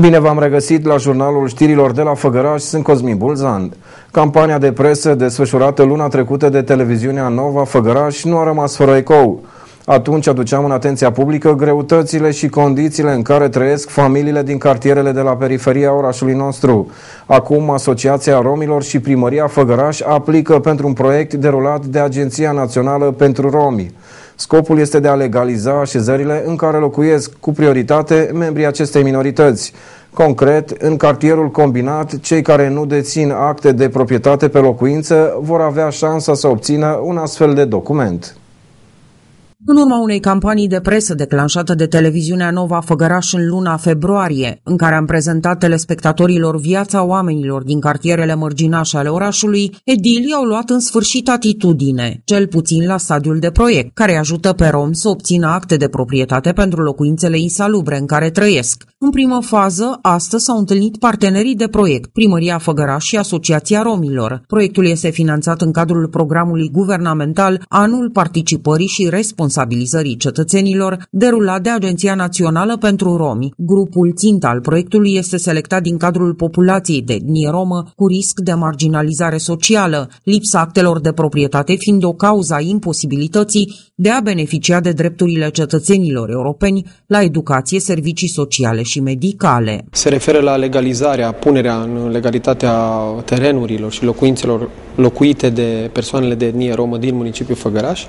Bine v-am regăsit la jurnalul știrilor de la Făgăraș, sunt Cosmin Bulzan. Campania de presă desfășurată luna trecută de televiziunea Nova Făgăraș nu a rămas fără ecou. Atunci aduceam în atenția publică greutățile și condițiile în care trăiesc familiile din cartierele de la periferia orașului nostru. Acum, Asociația Romilor și Primăria Făgăraș aplică pentru un proiect derulat de Agenția Națională pentru Romi. Scopul este de a legaliza așezările în care locuiesc cu prioritate membrii acestei minorități. Concret, în cartierul combinat, cei care nu dețin acte de proprietate pe locuință vor avea șansa să obțină un astfel de document. În urma unei campanii de presă declanșată de televiziunea Nova Făgăraș în luna februarie, în care am prezentat telespectatorilor viața oamenilor din cartierele mărginașe ale orașului, edilii au luat în sfârșit atitudine, cel puțin la stadiul de proiect, care ajută pe rom să obțină acte de proprietate pentru locuințele insalubre în care trăiesc. În primă fază, astăzi s-au întâlnit partenerii de proiect, Primăria Făgăraș și Asociația Romilor. Proiectul este finanțat în cadrul programului guvernamental Anul Participării și Responsabilității responsabilizării cetățenilor derulat de Agenția Națională pentru Romi. Grupul țint al proiectului este selectat din cadrul populației de etnie romă cu risc de marginalizare socială, lipsa actelor de proprietate fiind o cauza imposibilității de a beneficia de drepturile cetățenilor europeni la educație, servicii sociale și medicale. Se referă la legalizarea, punerea în legalitatea terenurilor și locuințelor locuite de persoanele de etnie romă din municipiul Făgăraș,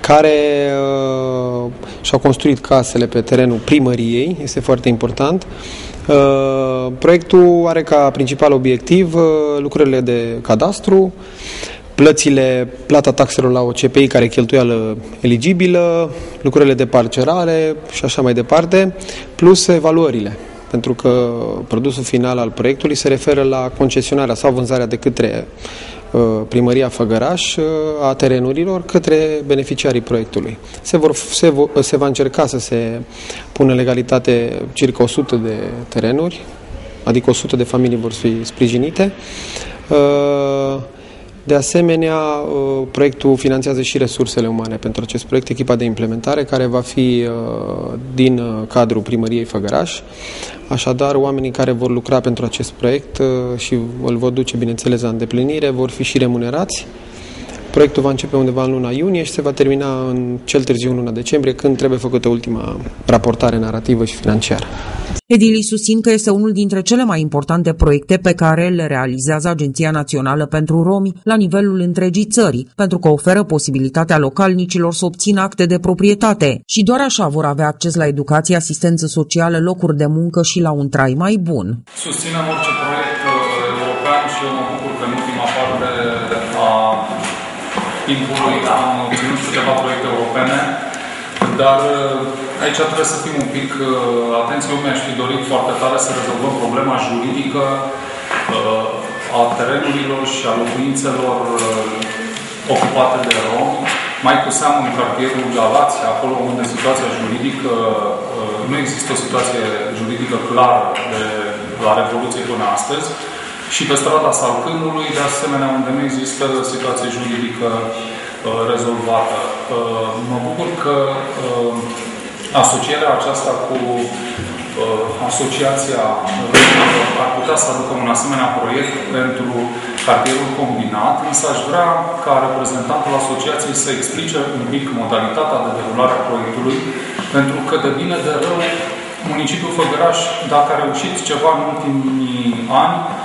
care uh, și-au construit casele pe terenul primăriei, este foarte important. Uh, proiectul are ca principal obiectiv uh, lucrările de cadastru, plățile, plata taxelor la OCPI care cheltuială eligibilă, lucrurile de parcerare și așa mai departe, plus evaluările pentru că produsul final al proiectului se referă la concesionarea sau vânzarea de către uh, primăria Făgăraș uh, a terenurilor către beneficiarii proiectului. Se, vor, se, se va încerca să se pună în legalitate circa 100 de terenuri, adică 100 de familii vor fi sprijinite. Uh, de asemenea, uh, proiectul finanțează și resursele umane pentru acest proiect, echipa de implementare, care va fi uh, din uh, cadrul primăriei Făgăraș. Așadar, oamenii care vor lucra pentru acest proiect și îl vor duce, bineînțeles, la îndeplinire, vor fi și remunerați. Proiectul va începe undeva în luna iunie și se va termina în cel târziu în luna decembrie, când trebuie făcută ultima raportare narrativă și financiară. Edilii susțin că este unul dintre cele mai importante proiecte pe care le realizează Agenția Națională pentru Romi la nivelul întregii țări, pentru că oferă posibilitatea localnicilor să obțină acte de proprietate și doar așa vor avea acces la educație, asistență socială, locuri de muncă și la un trai mai bun. Susținem orice proiect timpului am obținut câteva proiecte europene, dar uh, Aici trebuie să fim un pic uh, atenți. Eu mi-aș fi dorit foarte tare să rezolvăm problema juridică uh, a terenurilor și a locuințelor uh, ocupate de romi, mai cu seamă în cartierul Galați, acolo unde situația juridică, uh, nu există o situație juridică clară de la Revoluție până astăzi, și pe strada Salcânului, de asemenea, unde nu există situație juridică uh, rezolvată. Uh, mă bucur că uh, asocierea aceasta cu uh, asociația uh, ar putea să aducă un asemenea proiect pentru cartierul combinat, însă aș vrea ca reprezentantul asociației să explice un pic modalitatea de derulare a proiectului, pentru că de bine de rău, municipiul Făgăraș, dacă a reușit ceva în ultimii ani, uh,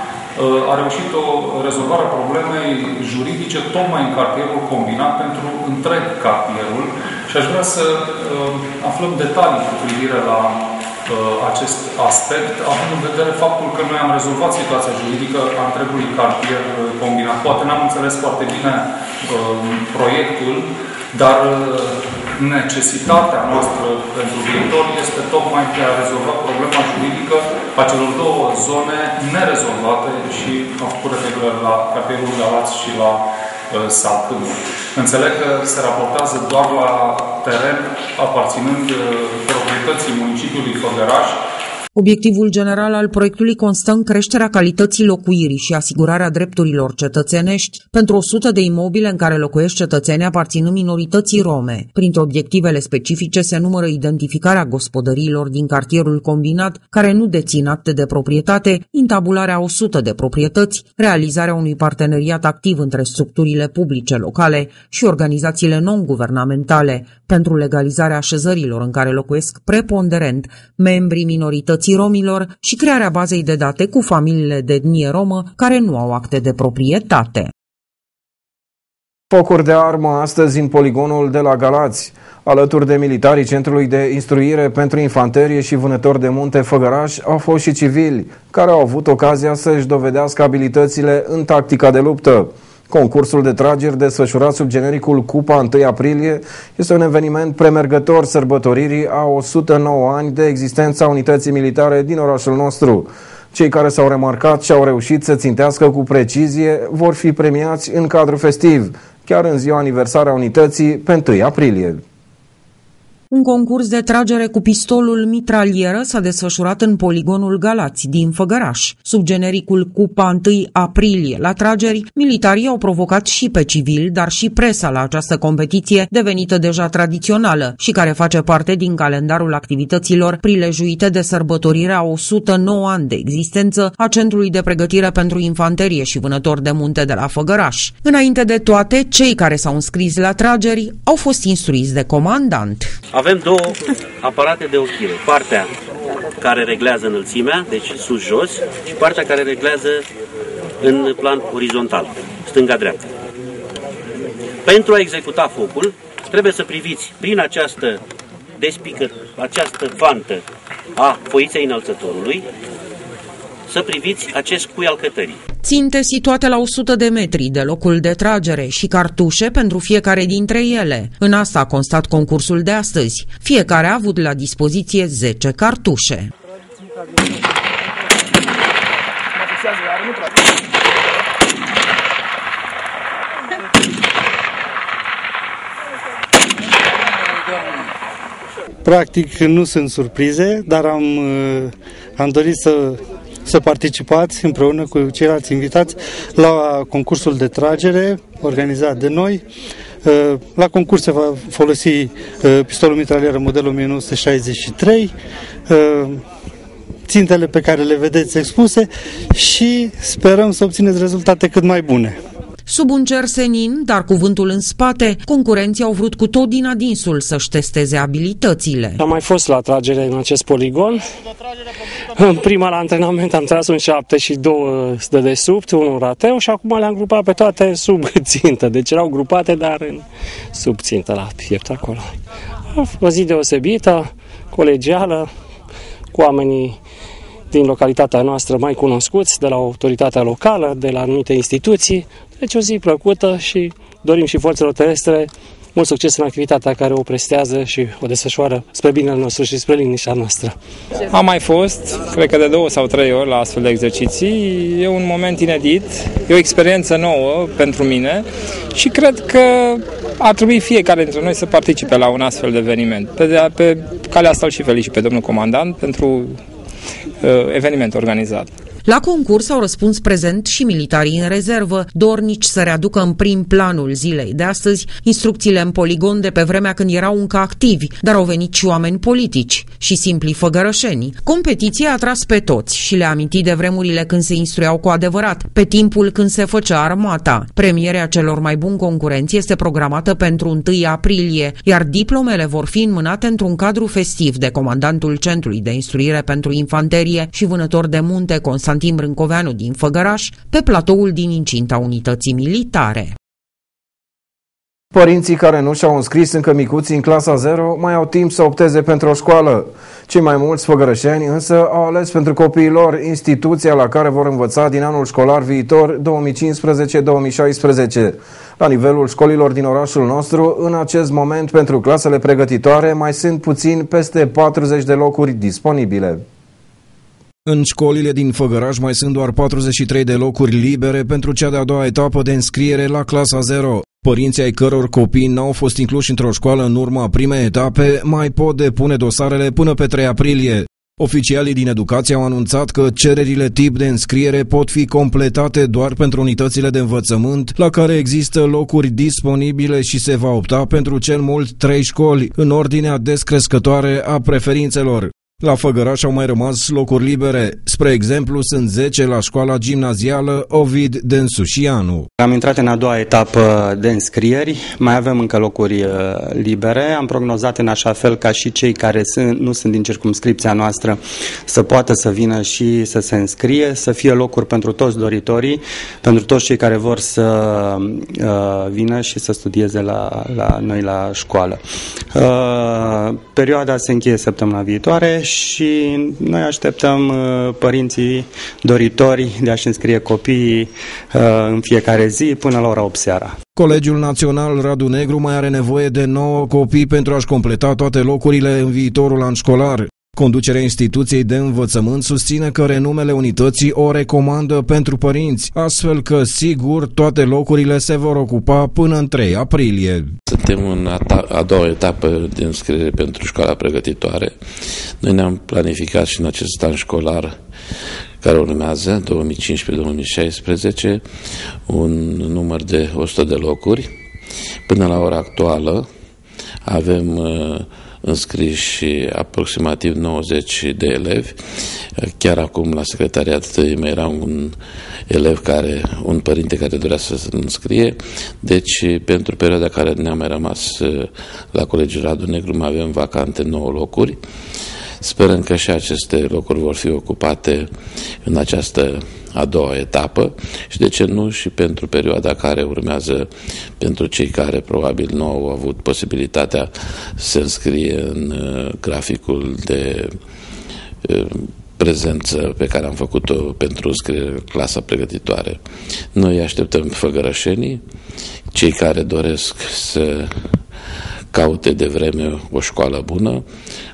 a reușit o rezolvare a problemei juridice tocmai în cartierul combinat pentru întreg cartierul, și aș vrea să uh, aflăm detalii cu privire la uh, acest aspect, având în vedere faptul că noi am rezolvat situația juridică a întregului cartier uh, combinat. Poate n-am înțeles foarte bine uh, proiectul, dar uh, necesitatea noastră pentru viitor este tocmai de a rezolva problema juridică a celor două zone nerezolvate și am făcut referire la cartierul Galați și la Uh, salcâmul. Înțeleg că se raportează doar la teren aparținând uh, proprietății municipiului Făgăraș, Obiectivul general al proiectului constă în creșterea calității locuirii și asigurarea drepturilor cetățenești pentru 100 de imobile în care locuiesc cetățeni aparținând minorității rome. Printre obiectivele specifice se numără identificarea gospodăriilor din cartierul combinat care nu dețin acte de proprietate, intabularea 100 de proprietăți, realizarea unui parteneriat activ între structurile publice locale și organizațiile non-guvernamentale pentru legalizarea așezărilor în care locuiesc preponderent membrii minorității romilor și crearea bazei de date cu familiile de etnie romă care nu au acte de proprietate. Focuri de armă astăzi în poligonul de la Galați. Alături de militarii Centrului de Instruire pentru Infanterie și Vânători de Munte Făgăraș au fost și civili, care au avut ocazia să-și dovedească abilitățile în tactica de luptă. Concursul de trageri desfășurat sub genericul Cupa 1 aprilie este un eveniment premergător sărbătoririi a 109 ani de existența unității militare din orașul nostru. Cei care s-au remarcat și au reușit să țintească cu precizie vor fi premiați în cadru festiv, chiar în ziua aniversară a unității pe 1 aprilie. Un concurs de tragere cu pistolul mitralieră s-a desfășurat în poligonul Galați din Făgăraș. Sub genericul Cupa 1 aprilie la trageri, militarii au provocat și pe civil, dar și presa la această competiție devenită deja tradițională și care face parte din calendarul activităților prilejuite de sărbătorirea 109 ani de existență a Centrului de Pregătire pentru Infanterie și Vânători de Munte de la Făgăraș. Înainte de toate, cei care s-au înscris la trageri au fost instruiți de comandant. Avem două aparate de ochire. Partea care reglează înălțimea, deci sus-jos, și partea care reglează în plan orizontal, stânga-dreapta. Pentru a executa focul, trebuie să priviți prin această despică, această fantă a foiței înălțătorului, să priviți acest cui al cătării. Ținte situate la 100 de metri de locul de tragere și cartușe pentru fiecare dintre ele. În asta a constat concursul de astăzi. Fiecare a avut la dispoziție 10 cartușe. Practic nu sunt surprize, dar am, am dorit să să participați împreună cu ceilalți invitați la concursul de tragere organizat de noi. Uh, la concurs se va folosi uh, pistolul mitralieră modelul 1963, uh, țintele pe care le vedeți expuse și sperăm să obțineți rezultate cât mai bune. Sub un cer senin, dar cuvântul în spate, concurenții au vrut cu tot din adinsul să-și testeze abilitățile. Am mai fost la tragere în acest poligon. În prima la antrenament am tras un 7 și două de desubt, unul rateu și acum le-am grupat pe toate sub țintă. Deci erau grupate, dar în sub țintă la piept acolo. A fost o zi deosebită, colegială, cu oamenii din localitatea noastră mai cunoscuți, de la autoritatea locală, de la anumite instituții. Deci o zi plăcută și dorim și forțelor terestre mult succes în activitatea care o prestează și o desfășoară spre binele nostru și spre liniștea noastră. Am mai fost, cred că de două sau trei ori la astfel de exerciții. E un moment inedit, e o experiență nouă pentru mine și cred că ar trebui fiecare dintre noi să participe la un astfel de eveniment. Pe, pe calea asta îl și felicit pe domnul comandant pentru uh, eveniment organizat. La concurs au răspuns prezent și militarii în rezervă, dornici să readucă în prim planul zilei de astăzi instrucțiile în poligon de pe vremea când erau încă activi, dar au venit și oameni politici și simpli făgărășeni. Competiția a tras pe toți și le-a amintit de vremurile când se instruiau cu adevărat, pe timpul când se făcea armata. Premierea celor mai buni concurenți este programată pentru 1 aprilie, iar diplomele vor fi înmânate într-un cadru festiv de comandantul Centrului de Instruire pentru Infanterie și Vânător de Munte Constantin Constantin Brâncoveanu din Făgăraș, pe platoul din incinta unității militare. Părinții care nu și-au înscris încă micuții în clasa 0 mai au timp să opteze pentru o școală. Cei mai mulți făgărășeni însă au ales pentru copiii lor instituția la care vor învăța din anul școlar viitor 2015-2016. La nivelul școlilor din orașul nostru, în acest moment pentru clasele pregătitoare mai sunt puțin peste 40 de locuri disponibile. În școlile din Făgăraș mai sunt doar 43 de locuri libere pentru cea de-a doua etapă de înscriere la clasa 0. Părinții ai căror copii n-au fost incluși într-o școală în urma primei etape mai pot depune dosarele până pe 3 aprilie. Oficialii din educație au anunțat că cererile tip de înscriere pot fi completate doar pentru unitățile de învățământ la care există locuri disponibile și se va opta pentru cel mult trei școli în ordinea descrescătoare a preferințelor. La Făgăraș au mai rămas locuri libere. Spre exemplu, sunt 10 la școala gimnazială Ovid Densușianu. Am intrat în a doua etapă de înscrieri, mai avem încă locuri uh, libere. Am prognozat în așa fel ca și cei care sunt, nu sunt din circumscripția noastră să poată să vină și să se înscrie, să fie locuri pentru toți doritorii, pentru toți cei care vor să uh, vină și să studieze la, la noi la școală. Uh, perioada se încheie săptămâna viitoare și noi așteptăm uh, părinții doritori de a-și înscrie copiii uh, în fiecare zi până la ora 8 seara. Colegiul Național Radu Negru mai are nevoie de 9 copii pentru a-și completa toate locurile în viitorul an școlar. Conducerea instituției de învățământ susține că renumele unității o recomandă pentru părinți, astfel că, sigur, toate locurile se vor ocupa până în 3 aprilie. Suntem în a, a doua etapă de înscriere pentru școala pregătitoare. Noi ne-am planificat și în acest an școlar care urmează, 2015-2016, un număr de 100 de locuri. Până la ora actuală avem uh, înscriși aproximativ 90 de elevi. Chiar acum la secretariat mai era un elev care, un părinte care dorea să se înscrie, deci pentru perioada care ne-a mai rămas la Colegiul Radu Negru mai avem vacante 9 locuri. Sperăm că și aceste locuri vor fi ocupate în această a doua etapă și de ce nu și pentru perioada care urmează pentru cei care probabil nu au avut posibilitatea să se înscrie în uh, graficul de uh, prezență pe care am făcut-o pentru înscriere clasa pregătitoare. Noi așteptăm făgărășenii, cei care doresc să caute de vreme o școală bună,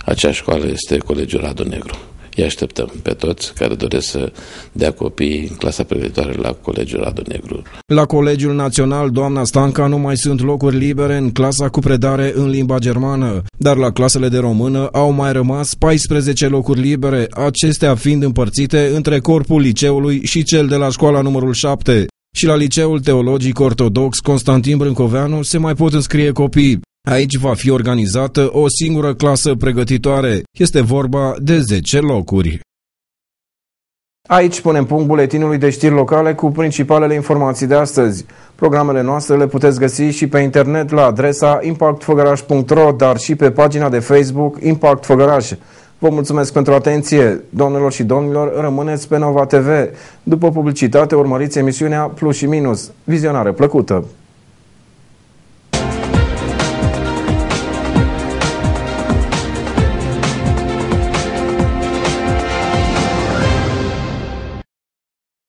acea școală este Colegiul Radu Negru. Îi așteptăm pe toți care doresc să dea copii în clasa pregătitoare la Colegiul Radu Negru. La Colegiul Național, doamna Stanca, nu mai sunt locuri libere în clasa cu predare în limba germană, dar la clasele de română au mai rămas 14 locuri libere, acestea fiind împărțite între corpul liceului și cel de la școala numărul 7. Și la Liceul Teologic Ortodox Constantin Brâncoveanu se mai pot înscrie copii. Aici va fi organizată o singură clasă pregătitoare. Este vorba de 10 locuri. Aici punem punct buletinului de știri locale cu principalele informații de astăzi. Programele noastre le puteți găsi și pe internet la adresa impactfăgăraș.ro, dar și pe pagina de Facebook Impact Făgăraș. Vă mulțumesc pentru atenție. Domnilor și domnilor, rămâneți pe Nova TV. După publicitate, urmăriți emisiunea Plus și Minus. Vizionare plăcută!